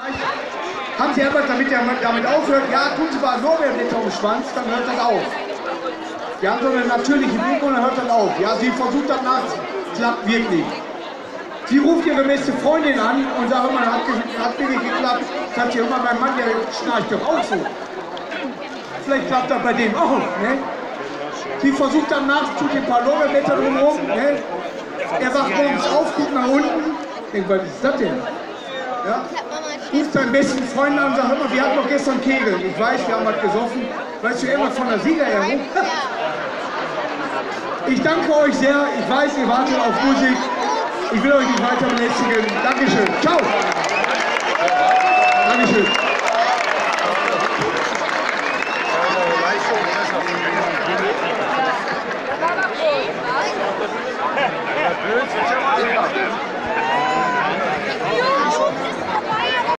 Haben Sie etwas, damit er damit aufhört? Ja, tun Sie mal Lorbeerblätter um den Schwanz, dann hört das auf. Die haben so eine natürliche Wirkung und dann hört das auf. Ja, sie versucht das nach, klappt wirklich. Sie ruft ihre beste Freundin an und sagt immer, hat, hat wirklich geklappt. Sagt sie immer, mein Mann, der schnarcht doch auch so. Vielleicht klappt das bei dem auch. Ne? Sie versucht danach, tut ein paar Lorbeerblätter drumherum. Ne? Er wacht morgens auf, guckt nach unten. Denkt, was ist das denn? Ja? Ruft seinen besten Freund an und sagt, mal, wir hatten doch gestern Kegel. Ich weiß, wir haben was gesoffen. Weißt du irgendwas von der Siegerehrung? Ich danke euch sehr. Ich weiß, ihr wartet auf Musik. Ich will euch nicht weiter belästigen. Dankeschön. Ciao.